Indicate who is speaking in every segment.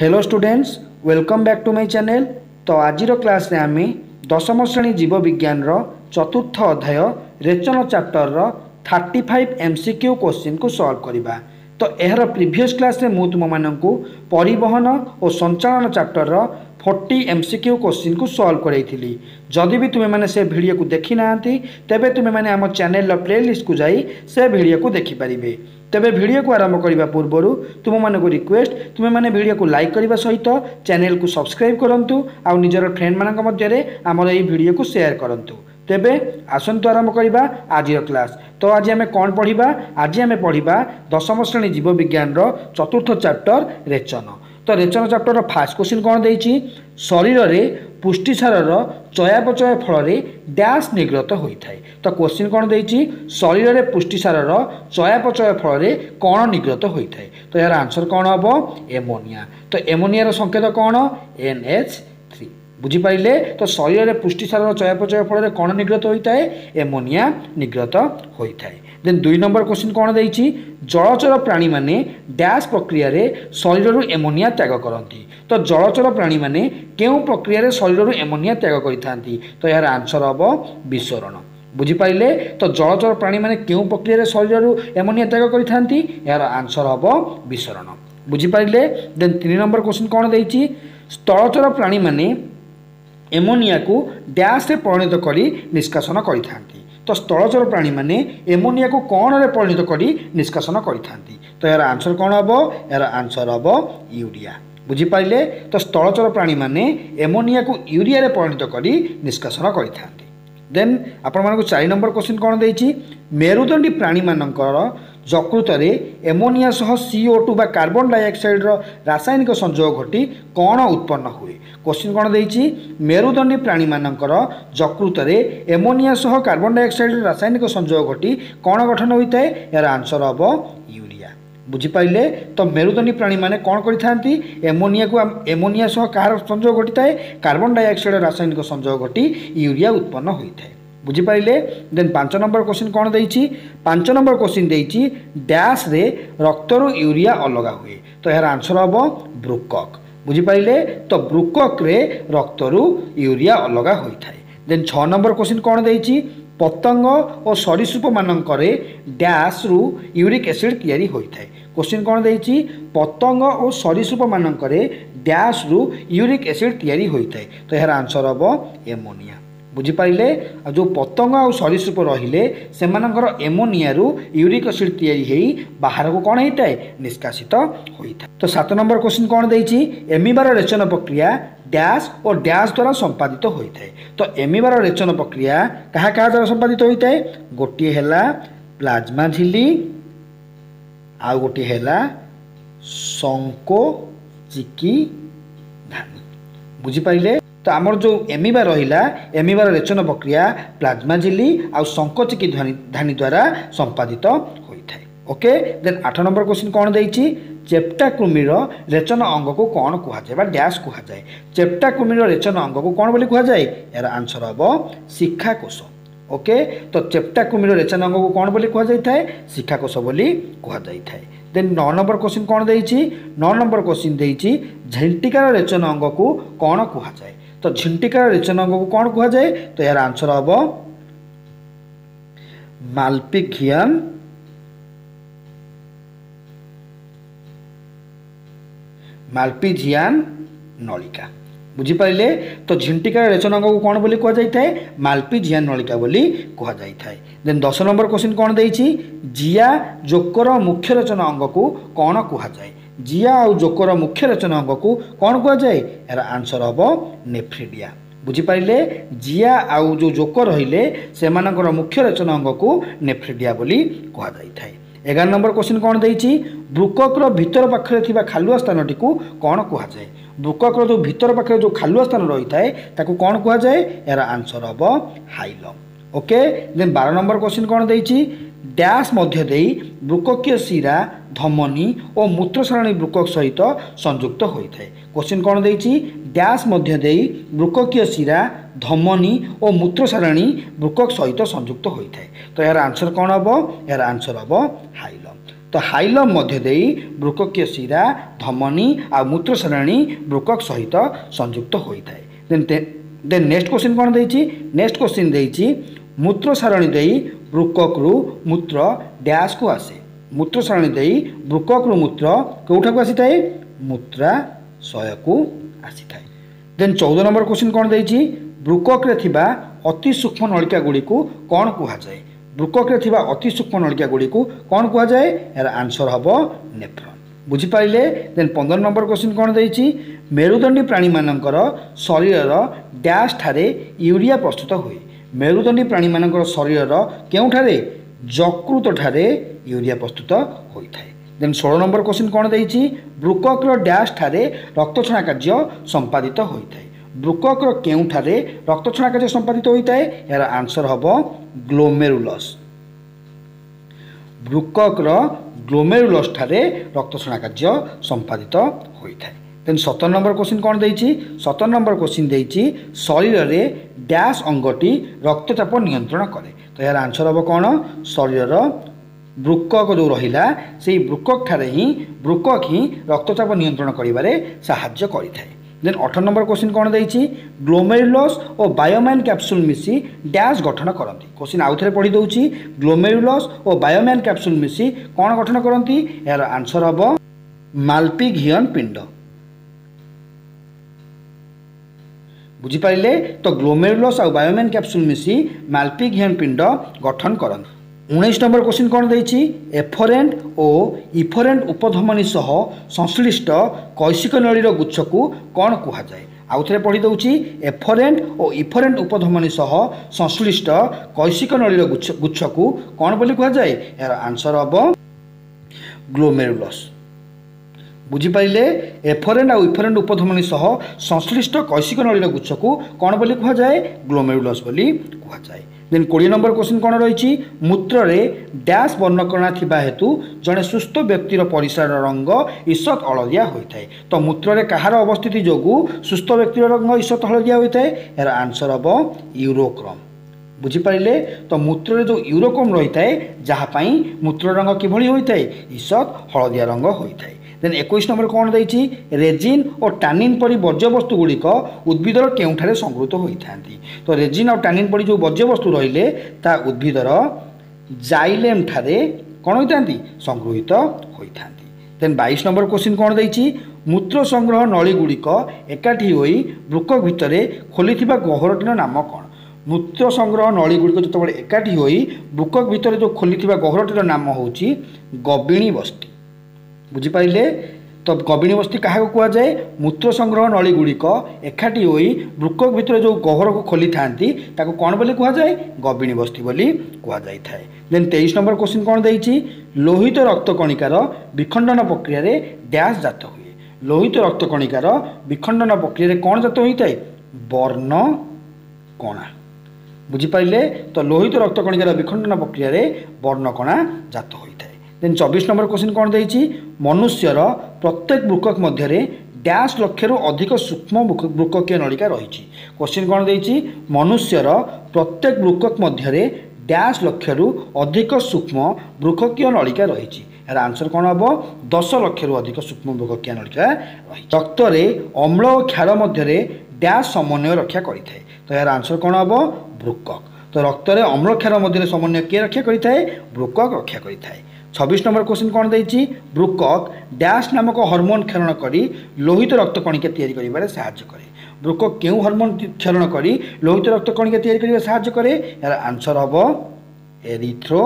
Speaker 1: hello students welcome back to my channel ତ ଆଜିର କ୍ଲାସ୍ରେ ଆମେ ଦଶମ ଶ୍ରେଣୀ ଜୀବବିଜ୍ଞାନର ଚତୁର୍ଥ ଅଧ୍ୟାୟ ରେଚନ ଚାପ୍ଟରର thirty five M C Q କୋଶ୍ଚିନ୍କୁ solve କରିବା ତ ଏହାର ପ୍ରିଭିୟସ୍ କ୍ଲାସ୍ରେ ମୁଁ ତୁମମାନଙ୍କୁ ପରିବହନ ଓ ସଞ୍ଚାଳନ ଚାପ୍ଟରର ଫର୍ଟି ଏମ୍ ସି କ୍ୟୁ କୋଶ୍ଚିନ୍କୁ ସଲ୍ଭ କରାଇଥିଲି ଯଦି ବି ତୁମେମାନେ ସେ ଭିଡ଼ିଓକୁ ଦେଖିନାହାନ୍ତି ତେବେ ତୁମେମାନେ ଆମ ଚ୍ୟାନେଲ୍ର ପ୍ଲେଲିଷ୍ଟକୁ ଯାଇ ସେ ଭିଡ଼ିଓକୁ ଦେଖିପାରିବେ ତେବେ ଭିଡ଼ିଓକୁ ଆରମ୍ଭ କରିବା ପୂର୍ବରୁ ତୁମମାନଙ୍କୁ ରିକ୍ୱେଷ୍ଟ ତୁମେମାନେ ଭିଡ଼ିଓକୁ ଲାଇକ୍ କରିବା ସହିତ ଚ୍ୟାନେଲକୁ ସବସ୍କ୍ରାଇବ୍ କରନ୍ତୁ ଆଉ ନିଜର ଫ୍ରେଣ୍ଡମାନଙ୍କ ମଧ୍ୟରେ ଆମର ଏହି ଭିଡ଼ିଓକୁ ସେୟାର କରନ୍ତୁ ତେବେ ଆସନ୍ତୁ ଆରମ୍ଭ କରିବା ଆଜିର କ୍ଲାସ୍ ତ ଆଜି ଆମେ କ'ଣ ପଢ଼ିବା ଆଜି ଆମେ ପଢ଼ିବା ଦଶମ ଶ୍ରେଣୀ ଜୀବବିଜ୍ଞାନର ଚତୁର୍ଥ ଚାପ୍ଟର ରେଚନ ତ ରେଚନ ଚାପ୍ଟରର ଫାଷ୍ଟ କ୍ୱେଶ୍ଚିନ୍ କ'ଣ ଦେଇଛି ଶରୀରରେ ପୁଷ୍ଟିସାରର ଚୟାପଚୟ ଫଳରେ ଡ୍ୟାସ୍ ନିଗ୍ରତ ହୋଇଥାଏ ତ କ୍ୱେଶ୍ଚିନ୍ କ'ଣ ଦେଇଛି ଶରୀରରେ ପୁଷ୍ଟିସାରର ଚୟାପଚୟ ଫଳରେ କ'ଣ ନିଗ୍ରତ ହୋଇଥାଏ ତ ଏହାର ଆନ୍ସର୍ କ'ଣ ହେବ ଏମୋନିଆ ତ ଏମୋନିଆର ସଂକେତ କ'ଣ ଏନ୍ ଏଚ୍ ଥ୍ରୀ বুঝিপারে তো শরীরের পুষ্টিসারর চয়াপচয় ফলে কণ নিগ্রত হয়ে থাকে এমোনিয়া নিগ্রত হয়ে থাকে দেন দুই নম্বর কোশ্চিন কোণ দিয়েছি জলচর প্রাণী মানে ড্যাস প্রক্রিয়ার শরীরর এমোনিয়া ত্যাগ করতে তো জলচর প্রাণী মানে কেউ প্রক্রিয়ার শরীরর এমোনিয়া ত্যাগ করে থাকে তো এর আনসর হব বিশ্বরণ বুঝিপারে তো জলচর প্রাণী মানে কেউ প্রক্রিয়ার শরীরর এমোনিয়া ত্যাগ করে থাকে এর আনসর হব বিশ্বরণ বুঝিপারে দেন তিন নম্বর কোশ্চিন কোণ দিয়েছি স্থলচর প্রাণী মানে एमोनिया रे परिणत करी निष्कासन तो स्थलचर प्राणी म एमोनिया करी निष्कासन गरिरह आन्सर कन्सर हबो युरिया बुझी पाइले तो स्थलचर प्राणी एमोनिया युरिया परिणत करी निष्कासन गरिन आप चारि नम्बर क्वश्चिन् मेदी प्राणी म ଯକୃତରେ ଏମୋନିଆ ସହ ସିଓ ଟୁ ବା କାର୍ବନ୍ ଡାଇଅକ୍ସାଇଡ଼୍ର ରାସାୟନିକ ସଂଯୋଗ ଘଟି କ'ଣ ଉତ୍ପନ୍ନ ହୁଏ କୋଶ୍ଚିନ୍ କ'ଣ ଦେଇଛି ମେରୁଦଣ୍ଡୀ ପ୍ରାଣୀମାନଙ୍କର ଯକୃତରେ ଏମୋନିଆ ସହ କାର୍ବନ୍ ଡାଇଅକ୍ସାଇଡ଼୍ର ରାସାୟନିକ ସଂଯୋଗ ଘଟି କ'ଣ ଗଠନ ହୋଇଥାଏ ଏହାର ଆନ୍ସର୍ ହେବ ୟୁରିଆ ବୁଝିପାରିଲେ ତ ମେରୁଦଣ୍ଡୀ ପ୍ରାଣୀମାନେ କ'ଣ କରିଥାନ୍ତି ଏମୋନିଆକୁ ଏମୋନିଆ ସହ କାହାର ସଂଯୋଗ ଘଟିଥାଏ କାର୍ବନ୍ ଡାଇଅକ୍ସାଇଡ଼୍ର ରାସାୟନିକ ସଂଯୋଗ ଘଟି ୟୁରିଆ ଉତ୍ପନ୍ନ ହୋଇଥାଏ বুঝিপারে দেন পাঁচ নম্বর কোশ্চিন କ'ଣ ଦେଇଛି ପାଞ୍ଚ নম্বର କୋଶ୍ଚିନ୍ ଦେଇଛି ଡ୍ୟାସ୍ରେ ରକ୍ତରୁ ୟୁରିଆ ଅଲଗା ହୁଏ ତ ଏହାର ଆନ୍ସର୍ ହେବ ବ୍ରୁକକ୍ ବୁଝିପାରିଲେ ତ ବ୍ରୁକକ୍ରେ ରକ୍ତରୁ ୟୁରିଆ ଅଲଗା ହୋଇଥାଏ ଦେନ୍ ଛଅ ନମ୍ବର କୋଶ୍ଚିନ୍ କ'ଣ ଦେଇଛି ପତଙ୍ଗ ଓ ସରୀସୃପମାନଙ୍କରେ ଡ୍ୟାସ୍ରୁ ୟୁରିକ୍ ଏସିଡ୍ ତିଆରି ହୋଇଥାଏ କୋଶ୍ଚିନ୍ କ'ଣ ଦେଇଛି ପତଙ୍ଗ ଓ ସରୀସୃପମାନଙ୍କରେ ଡ୍ୟାସ୍ରୁ ୟୁରିକ୍ ଏସିଡ୍ ତିଆରି ହୋଇଥାଏ ତ ଏହାର ଆନ୍ସର୍ ହେବ ଏମୋନିଆ ବୁଝିପାରିଲେ ଆଉ ଯେଉଁ ପତଙ୍ଗ ଆଉ ସରୀସୃପ ରହିଲେ ସେମାନଙ୍କର ଏମୋନିଆରୁ ୟୁରିକ୍ ଏସିଡ୍ ତିଆରି ହେଇ ବାହାରକୁ କ'ଣ ହେଇଥାଏ ନିଷ୍କାସିତ ହୋଇଥାଏ ତ ସାତ ନମ୍ବର କୋଶ୍ଚିନ୍ କ'ଣ ଦେଇଛି ଏମିବାର ରେଚନ ପ୍ରକ୍ରିୟା ଡ୍ୟାସ୍ ଓ ଡ୍ୟାସ୍ দ্বারা ସମ୍ପାଦିତ ହୋଇଥାଏ ତ ଏମିବାର ରେଚନ ପ୍ରକ୍ରିୟା କାହା କାହା ଦ୍ୱାରା ସମ୍ପାଦିତ ହୋଇଥାଏ ଗୋଟିଏ ହେଲା ପ୍ଲାଜମା ঝিলি ଆଉ ଗୋଟିଏ ହେଲା ଶଙ୍କୋ ଚିକି ধানি বুঝিপারে তো ଆମର ଯେଉଁ ଏମିବା ରହିଲା ଏମିବାର ରେଚନ ପ୍ରକ୍ରିୟା ପ୍ଲାଜମା ଝିଲି ଆଉ ଶଙ୍କଚିକି ଧାନୀ ଦ୍ୱାରା ସମ୍ପାଦିତ ହୋଇଥାଏ ଓକେ ଦେନ୍ ଆଠ ନମ୍ବର କ୍ୱେଶ୍ଚିନ୍ କ'ଣ ଦେଇଛି ଚେପ୍ଟା କୃମିର ରେଚନ ଅଙ୍ଗକୁ କ'ଣ କୁହାଯାଏ ବା ଡ୍ୟାସ୍ କୁହାଯାଏ ଚେପ୍ଟା କୃମିର ରେଚନ ଅଙ୍ଗକୁ କ'ଣ ବୋଲି କୁହାଯାଏ ଏହାର ଆନ୍ସର ହେବ ଶିକ୍ଷାକୋଷ ଓକେ ତ ଚେପ୍ଟା କୃମିର ରେଚନ ଅଙ୍ଗକୁ କ'ଣ ବୋଲି କୁହାଯାଇଥାଏ ଶିକ୍ଷାକୋଷ ବୋଲି କୁହାଯାଇଥାଏ ଦେନ୍ ନଅ ନମ୍ବର କ୍ୱେଶ୍ଚିନ୍ କ'ଣ ଦେଇଛି ନଅ ନମ୍ବର କ୍ୱେଶ୍ଚିନ୍ ଦେଇଛି ଝେଣ୍ଟିକାର ରେଚନ ଅଙ୍ଗକୁ କ'ଣ କୁହାଯାଏ ତ ଝିଣ୍ଟିକାର ରିଚନ ଅଙ୍ଗକୁ କ'ଣ କୁହାଯାଏ ତ ଏହାର ଆନ୍ସର ହେବ ମାଲପିଘିଆନ୍ ମାଲପିଝିଆନ୍ ନଳିକା ବୁଝିପାରିଲେ ତ ଝିଣ୍ଟିକାର ରେଚନ ଅଙ୍ଗକୁ କ'ଣ ବୋଲି କୁହାଯାଇଥାଏ ମାଲପିଝିଆନ୍ ନଳିକା ବୋଲି କୁହାଯାଇଥାଏ ଦେନ୍ ଦଶ ନମ୍ବର କ୍ୱେଶ୍ଚିନ୍ କ'ଣ ଦେଇଛି ଜିଆ ଜୋକର ମୁଖ୍ୟ ରଚନା ଅଙ୍ଗକୁ କ'ଣ କୁହାଯାଏ ଜିଆ ଆଉ ଜୋକର ମୁଖ୍ୟ ରଚନା ଅଙ୍ଗକୁ କ'ଣ କୁହାଯାଏ ଏହାର ଆନ୍ସର ହେବ ନେଫ୍ରିଡିଆ ବୁଝିପାରିଲେ ଜିଆ ଆଉ ଯେଉଁ ଜୋକ ରହିଲେ ସେମାନଙ୍କର ମୁଖ୍ୟ ରଚନା ଅଙ୍ଗକୁ ନେଫ୍ରିଡିଆ ବୋଲି କୁହାଯାଇଥାଏ ଏଗାର ନମ୍ବର କୋଶ୍ଚିନ୍ କ'ଣ ଦେଇଛି ବୃକକର ଭିତର ପାଖରେ ଥିବା ଖାଲୁଆ ସ୍ଥାନଟିକୁ କ'ଣ କୁହାଯାଏ ବୃକକର ଯେଉଁ ଭିତର ପାଖରେ ଯେଉଁ ଖାଲୁଆ ସ୍ଥାନ ରହିଥାଏ ତାକୁ କ'ଣ କୁହାଯାଏ ଏହାର ଆନ୍ସର ହେବ ହାଇଲମ୍ ଓକେ ଦେନ୍ ବାର ନମ୍ବର କ୍ୱେଶ୍ଚିନ୍ କ'ଣ ଦେଇଛି ଡ୍ୟାସ୍ ମଧ୍ୟ ଦେଇ ବୃକକୀୟ ଶିରା ଧମନୀ ଓ ମୂତ୍ରସାରଣୀ ବୃକକ ସହିତ ସଂଯୁକ୍ତ ହୋଇଥାଏ କ୍ୱେଶ୍ଚିନ୍ କ'ଣ ଦେଇଛି ଡ୍ୟାସ୍ ମଧ୍ୟ ଦେଇ ବୃକକୀୟ ଶିରା ଧମନୀ ଓ ମୂତ୍ରସାରଣୀ ବୃକକ ସହିତ ସଂଯୁକ୍ତ ହୋଇଥାଏ ତ ଏହାର ଆନ୍ସର କ'ଣ ହେବ ଏହାର ଆନ୍ସର ହେବ ହାଇଲମ୍ ତ ହାଇଲମ୍ ମଧ୍ୟ ଦେଇ ବୃକକୀୟ ଶିରା ଧମନୀ ଆଉ ମୂତ୍ରସାରଣୀ ବୃକକ ସହିତ ସଂଯୁକ୍ତ ହୋଇଥାଏ ଦେନ୍ ଦେନ୍ ନେକ୍ସଟ କୋଶ୍ଚିନ୍ କ'ଣ ଦେଇଛି ନେକ୍ସଟ କୋଶ୍ଚିନ୍ ଦେଇଛି ମୂତ୍ର ସାରଣୀ ଦେଇ ବୃକକରୁ ମୂତ୍ର ଡ୍ୟାସ୍କୁ ଆସେ ମୂତ୍ର ସାରଣୀ ଦେଇ ବୃକକରୁ ମୂତ୍ର କେଉଁଠାକୁ ଆସିଥାଏ ମୂତ୍ରାଶୟକୁ ଆସିଥାଏ ଦେନ୍ ଚଉଦ ନମ୍ବର କୋଶ୍ଚିନ୍ କ'ଣ ଦେଇଛି ବ୍ରୁକକ୍ରେ ଥିବା ଅତି ସୂକ୍ଷ୍ମ ନଳିକା ଗୁଡ଼ିକୁ କ'ଣ କୁହାଯାଏ ବ୍ରୁକକ୍ରେ ଥିବା ଅତି ସୂକ୍ଷ୍ମ ନଳିକା ଗୁଡ଼ିକୁ କ'ଣ କୁହାଯାଏ ଏହାର ଆନ୍ସର ହେବ ନେଫ୍ରନ୍ ବୁଝିପାରିଲେ ଦେନ୍ ପନ୍ଦର ନମ୍ବର କ୍ୱେଶ୍ଚିନ୍ କ'ଣ ଦେଇଛି ମେରୁଦଣ୍ଡୀ ପ୍ରାଣୀମାନଙ୍କର ଶରୀରର ଡ୍ୟାସ୍ ଠାରେ ୟୁରିଆ ପ୍ରସ୍ତୁତ ହୁଏ ମେରୁଦଣ୍ଡୀ ପ୍ରାଣୀମାନଙ୍କର ଶରୀରର କେଉଁଠାରେ ଯକୃତ ଠାରେ ୟୁରିଆ ପ୍ରସ୍ତୁତ ହୋଇଥାଏ ଦେନ୍ ଷୋହଳ ନମ୍ବର କ୍ୱେଶ୍ଚିନ୍ କ'ଣ ଦେଇଛି ବ୍ରୁକକ୍ର ଡ୍ୟାସ୍ ଠାରେ ରକ୍ତଛଣା କାର୍ଯ୍ୟ ସମ୍ପାଦିତ ହୋଇଥାଏ ବ୍ରୁକକ୍ର କେଉଁଠାରେ ରକ୍ତଛଣା କାର୍ଯ୍ୟ ସମ୍ପାଦିତ ହୋଇଥାଏ ଏହାର ଆନ୍ସର ହେବ ଗ୍ଲୋମେରୁଲସ୍ ବ୍ରୁକକ୍ର ଗ୍ଲୋମେରୁଲସ୍ଠାରେ ରକ୍ତଶୁଣା କାର୍ଯ୍ୟ ସମ୍ପାଦିତ ହୋଇଥାଏ ଦେନ୍ ସତର ନମ୍ବର କୋଶ୍ଚିନ୍ କ'ଣ ଦେଇଛି ସତର ନମ୍ବର କୋଶ୍ଚିନ୍ ଦେଇଛି ଶରୀରରେ ଡ୍ୟାସ୍ ଅଙ୍ଗଟି ରକ୍ତଚାପ ନିୟନ୍ତ୍ରଣ କରେ ତ ଏହାର ଆନ୍ସର୍ ହେବ କ'ଣ ଶରୀରର ବୃକକ ଯେଉଁ ରହିଲା ସେହି ବୃକକଠାରେ ହିଁ ବୃକକ ହିଁ ରକ୍ତଚାପ ନିୟନ୍ତ୍ରଣ କରିବାରେ ସାହାଯ୍ୟ କରିଥାଏ দেন অঠর নম্বর কোশ্চিন କ'ଣ ଦେଇଛି ଗ୍ଲୋମେରୁଲସ୍ ଓ ବାୟୋମ୍ୟାନ୍ କ୍ୟାପସୁଲ୍ ମିଶି ଡ୍ୟାସ୍ ଗଠନ କରନ୍ତି କୋଶ୍ଚିନ୍ ଆଉଥରେ ପଢ଼ି ଦେଉଛି ଗ୍ଲୋମେରୁଲସ୍ ଓ ବାୟୋମ୍ୟାନ୍ କ୍ୟାପସୁଲ୍ ମିଶି କ'ଣ ଗଠନ କରନ୍ତି ଏହାର ଆନ୍ସର୍ ହେବ ମାଲ୍ପିଘିଅନ୍ ପିଣ୍ଡ ବୁଝିପାରିଲେ ତ ଗ୍ଲୋମେରୁଲସ୍ ଆଉ ବାୟୋମ୍ୟାନ୍ କ୍ୟାପସୁଲ୍ ମିଶି ମାଲ୍ପିଘିଅନ୍ ପିଣ୍ଡ ଗଠନ କରନ୍ତି ଉଣେଇଶ ନମ୍ବର କୋଶ୍ଚିନ୍ କ'ଣ ଦେଇଛି ଏଫରେଣ୍ଟ ଓ ଇଫରେଣ୍ଟ ଉପଧମନୀ ସହ ସଂଶ୍ଳିଷ୍ଟ କୈଶିକ ନଳୀର ଗୁଚ୍ଛକୁ କ'ଣ କୁହାଯାଏ ଆଉଥରେ ପଢ଼ି ଦେଉଛି ଏଫରେଣ୍ଟ ଓ ଇଫରେଣ୍ଟ ଉପଧମନୀ ସହ ସଂଶ୍ଳିଷ୍ଟ କୈଶିକ ନଳୀର ଗୁଚ୍ଛ ଗୁଚ୍ଛକୁ କ'ଣ ବୋଲି କୁହାଯାଏ ଏହାର ଆନ୍ସର ହେବ ଗ୍ଲୋମେରୁଲସ୍ ବୁଝିପାରିଲେ ଏଫରେଣ୍ଟ ଆଉ ଇଫରେଣ୍ଟ ଉପଧମନୀ ସହ ସଂଶ୍ଲିଷ୍ଟ କୈଶିକ ନଳୀର ଗୁଚ୍ଛକୁ କ'ଣ ବୋଲି କୁହାଯାଏ ଗ୍ଲୋମେରୁଲସ୍ ବୋଲି କୁହାଯାଏ দেন কোড়িয়ে নম্বর কোশ্চিন কোণ রয়েছে মূত্রে ড্যাশ বর্ণকরণা থাকা হেতু জনে সুস্থ ব্যক্তির পরিসর রঙ ঈশ্বত হলদিয়া হয়ে থাকে তো মূত্রে কাহার অবস্থিতি যোগ সুস্থ ব্যক্তির রঙ ঈশ্বত হলদিয়া হয়ে থাকে এর আনসর হব ইউরোক্রম বুঝিপারে তো মূত্রে যে ইউরোক্রম রয়ে থাকে যাহাপ মূত্র রঙ কিভাবে হয়ে থাকে ঈশ্বত হলদিয়া রঙ হয়ে থাকে ଦେନ୍ ଏକୋଇଶ ନମ୍ବର କ'ଣ ଦେଇଛି ରେଜିନ୍ ଓ ଟାନିନ୍ ପରି ବର୍ଜ୍ୟବସ୍ତୁ ଗୁଡ଼ିକ ଉଦ୍ଭିଦର କେଉଁଠାରେ ସଂଗୃହୀତ ହୋଇଥାନ୍ତି ତ ରେଜିନ୍ ଆଉ ଟାନିନ୍ ପରି ଯେଉଁ ବର୍ଜ୍ୟବସ୍ତୁ ରହିଲେ ତାହା ଉଦ୍ଭିଦର ଜାଇଲେମ୍ ଠାରେ କ'ଣ ହୋଇଥାନ୍ତି ସଂଗୃହୀତ ହୋଇଥାନ୍ତି ଦେନ୍ ବାଇଶ ନମ୍ବର କୋଶ୍ଚିନ୍ କ'ଣ ଦେଇଛି ମୂତ୍ର ସଂଗ୍ରହ ନଳୀଗୁଡ଼ିକ ଏକାଠି ହୋଇ ବୃକ ଭିତରେ ଖୋଲିଥିବା ଗହ୍ୱରଟିର ନାମ କ'ଣ ମୂତ୍ର ସଂଗ୍ରହ ନଳୀଗୁଡ଼ିକ ଯେତେବେଳେ ଏକାଠି ହୋଇ ବୃକ ଭିତରେ ଯେଉଁ ଖୋଲିଥିବା ଗହ୍ୱରଟିର ନାମ ହେଉଛି ଗବିଣୀ ବସ୍ତି বুঝিপারে তো গবিণী বস্তি কাহাকে কুযায় মূত্র সংগ্রহ নলীগুড়িক একাঠি হয়ে বৃক্ষক ভিতরে যে গহরকু খোলি থাকে তাকে কণ বলে কুযায় গবিণী বস্তি বলে কুযাই থাকে দেন তেইশ নম্বর কোশ্চিন কণ দিয়েছি লোহিত রক্তকণিকার বিখণ্ডন প্রক্রিয়ায় ড্যাশ জাত হুয়ে লোহিত রক্তকণিকার বিখণ্ডন প্রক্রিয়ায় কণ জাত হয়ে বর্ণ কণা বুঝিপারে তো লোহিত রক্তকণিকার বিখণ্ডন প্রক্রিয়ায় বর্ণকণা জাত হয়ে থাকে ଦେନ୍ ଚବିଶ ନମ୍ବର କ୍ୱେଶ୍ଚିନ୍ କ'ଣ ଦେଇଛି ମନୁଷ୍ୟର ପ୍ରତ୍ୟେକ ବୃକକ ମଧ୍ୟରେ ଡ୍ୟାସ୍ ଲକ୍ଷରୁ ଅଧିକ ସୂକ୍ଷ୍ମ ବୃକକୀୟ ନଳିକା ରହିଛି କ୍ୱେଶ୍ଚିନ୍ କ'ଣ ଦେଇଛି ମନୁଷ୍ୟର ପ୍ରତ୍ୟେକ ବୃକକ ମଧ୍ୟରେ ଡ୍ୟାସ୍ ଲକ୍ଷରୁ ଅଧିକ ସୂକ୍ଷ୍ମ ବୃକକୀୟ ନଳିକା ରହିଛି ଏହାର ଆନ୍ସର୍ କ'ଣ ହେବ ଦଶ ଲକ୍ଷରୁ ଅଧିକ ସୂକ୍ଷ୍ମ ବୃକକୀୟ ନଳିକା ରହିଛି ରକ୍ତରେ ଅମ୍ଳ ଓ କ୍ଷାର ମଧ୍ୟରେ ଡ୍ୟାସ୍ ସମନ୍ୱୟ ରକ୍ଷା କରିଥାଏ ତ ଏହାର ଆନ୍ସର୍ କ'ଣ ହେବ ବୃକକ ତ ରକ୍ତରେ ଅମ୍ଳକ୍ଷାର ମଧ୍ୟରେ ସମନ୍ୱୟ କିଏ ରକ୍ଷା କରିଥାଏ ବୃକକ ରକ୍ଷା କରିଥାଏ ଛବିଶ ନମ୍ବର କୋଶ୍ଚିନ୍ କ'ଣ ଦେଇଛି ବ୍ରୁକକ୍ ଡ୍ୟାସ୍ ନାମକ ହର୍ମୋନ୍ କ୍ଷରଣ କରି ଲୋହିତ ରକ୍ତକଣିକା ତିଆରି କରିବାରେ ସାହାଯ୍ୟ କରେ ବ୍ରୁକକ୍ କେଉଁ ହର୍ମୋନ୍ କ୍ଷରଣ କରି ଲୋହିତ ରକ୍ତକଣିକା ତିଆରି କରିବାରେ ସାହାଯ୍ୟ କରେ ଏହାର ଆନ୍ସର୍ ହେବ ଏରିଥ୍ରୋ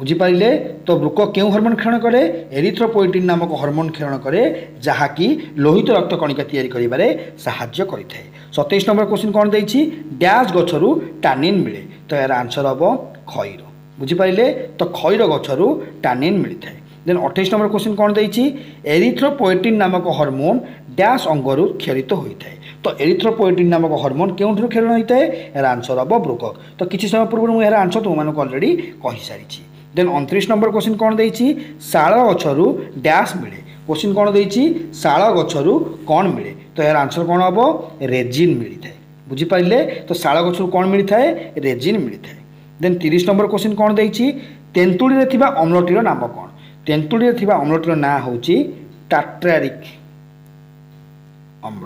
Speaker 1: বুঝিপারে তো বৃক কেউ হরমোন ক্ষরণ করে এরিথ্রোপোইটিন নামক হরমোন ক্ষরণ করে যা কি লোহিত রক্ত কণিকা তৈরি করবার সাহায্য করে থাকে সতেইশ নম্বর কোশ্চিন কম দিয়েছি ড্যাস গছর টানিন মিলে তো এর আনসর হব খইর বুঝিপারে তো খইর গছর টানিন মিলে থাকে দেন অঠেইশ নম্বর কোশ্চিন কম দিয়েছি এরিথ্রোপোয়েটিন নামক হরমোন ড্যাস অঙ্গর ক্ষরিত হয়ে থাকে তো এরিথ্রোপোয়েটিন নামক হরমোন কেউঠার ক্ষরণ হয়ে থাকে এর আনসর হব বৃকক তো কিছু সময় পূর্ব এর আনসর তোমাকে অলরেডি কী সারিছি দেন ଅଣତିରିଶ ନମ୍ବର କୋଶ୍ଚିନ୍ କ'ଣ ଦେଇଛି ଶାଳ ଗଛରୁ ଡ୍ୟାସ୍ ମିଳେ କୋଶ୍ଚିନ୍ କ'ଣ ଦେଇଛି ଶାଳ ଗଛରୁ କ'ଣ ମିଳେ ତ ଏହାର ଆନ୍ସର୍ କ'ଣ ହେବ ରେଜିନ୍ ମିଳିଥାଏ ବୁଝିପାରିଲେ ତ ଶାଳ ଗଛରୁ କ'ଣ ମିଳିଥାଏ ରେଜିନ୍ ମିଳିଥାଏ ଦେନ୍ ତିରିଶ ନମ୍ବର କୋଶ୍ଚିନ୍ କ'ଣ ଦେଇଛି ତେନ୍ତୁଳିରେ ଥିବା ଅମ୍ଳଟିର ନାମ କ'ଣ ତେନ୍ତୁଳିରେ ଥିବା ଅମ୍ଳଟିର ନାଁ ହେଉଛି ଟାଟ୍ରାରିକ୍ ଅମ୍ଳ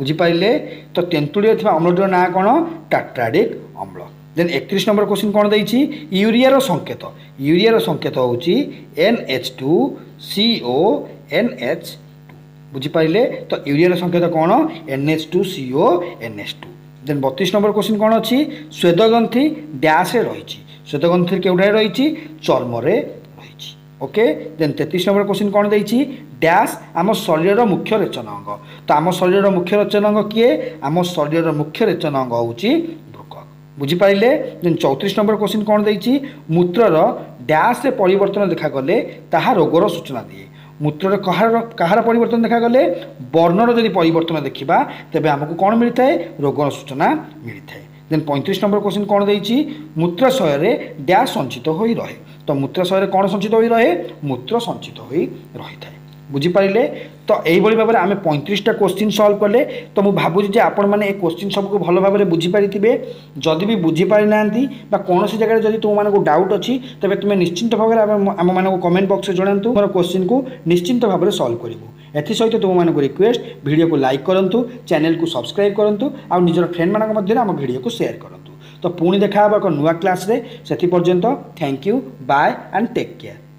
Speaker 1: ବୁଝିପାରିଲେ ତ ତେନ୍ତୁଳିରେ ଥିବା ଅମ୍ଳଟିର ନାଁ କ'ଣ ଟାଟ୍ରାରିକ୍ ଅମ୍ଳ ଦେନ୍ ଏକତିରିଶ ନମ୍ବର କୋଶ୍ଚିନ୍ କ'ଣ ଦେଇଛି ୟୁରିଆର ସଂକେତ ୟୁରିଆର ସଂକେତ ହେଉଛି N H two C O N H ବୁଝିପାରିଲେ ତ ୟୁରିଆର ସଂକେତ କ'ଣ N H two C O N H two then ବତିଶ ନମ୍ବର କୋଶ୍ଚିନ୍ କ'ଣ ଅଛି ଶ୍ୱେଦଗ୍ରନ୍ଥି ଡ୍ୟାସ୍ରେ ରହିଛି ଶ୍ୱେଦଗ୍ରନ୍ଥି କେଉଁଠାରେ ରହିଛି ଚର୍ମରେ ରହିଛି ଓକେ ଦେନ୍ ତେତିଶ ନମ୍ବର କୋଶ୍ଚିନ୍ କ'ଣ ଦେଇଛି ଡ୍ୟାସ୍ ଆମ ଶରୀରର ମୁଖ୍ୟ ରେଚନ ଅଙ୍ଗ ତ ଆମ ଶରୀରର ମୁଖ୍ୟ ରେଚନ ଅଙ୍ଗ କିଏ ଆମ ଶରୀରର ମୁଖ୍ୟ ରେଚନ ଅଙ୍ଗ ହେଉଛି ବୁଝିପାରିଲେ ଯେନ୍ ଚଉତିରିଶ ନମ୍ବର କୋଶ୍ଚିନ୍ କ'ଣ ଦେଇଛି ମୂତ୍ରର ଡ୍ୟାସ୍ରେ ପରିବର୍ତ୍ତନ ଦେଖାଗଲେ ତାହା ରୋଗର ସୂଚନା ଦିଏ ମୂତ୍ରରେ କାହାର କାହାର ପରିବର୍ତ୍ତନ ଦେଖାଗଲେ ବର୍ଣ୍ଣର ଯଦି ପରିବର୍ତ୍ତନ ଦେଖିବା ତେବେ ଆମକୁ କ'ଣ ମିଳିଥାଏ ରୋଗର ସୂଚନା ମିଳିଥାଏ ଦେନ୍ ପଇଁତିରିଶ ନମ୍ବର କୋଶ୍ଚିନ୍ କ'ଣ ଦେଇଛି ମୂତ୍ରାଶୟରେ ଡ୍ୟାସ୍ ସଞ୍ଚିତ ହୋଇ ରହେ ତ ମୂତ୍ରାଶୟରେ କ'ଣ ସଞ୍ଚିତ ହୋଇ ରହେ ମୂତ୍ର ସଞ୍ଚିତ ହୋଇ ରହିଥାଏ বুঝিপারে তো এইভাবে ভাবে আমি পঁয়ত্রিশটা কোশ্চিন সলভ কলে তো মু ভাবুছি যে আপনার এ কোশ্চিন সবুক ভাল ভাবে বুঝিপারিবে যদি বি বুঝিপারি না বা কোণী জায়গায় যদি তোমার ডাউট অছি তবে তুমি নিশ্চিন্ত ভাবে আমি কমেন্ট বক্সে জনাতু মোট কোশ্চিন কু নিশ্চিন্ত ভাবে সলভ করবু এসহ তোমাদের রিকোয়েস্ট ভিডিও লাইক করতু চ্যানেল কু সবসক্রাইব করতু আজর ফ্রেন্ড মান মধ্যে আমার ভিডিও সেয়ার করতু তো পুঁ দেখা হব এক নূয় ক্লাসে সে পর্যন্ত thank you bye and take care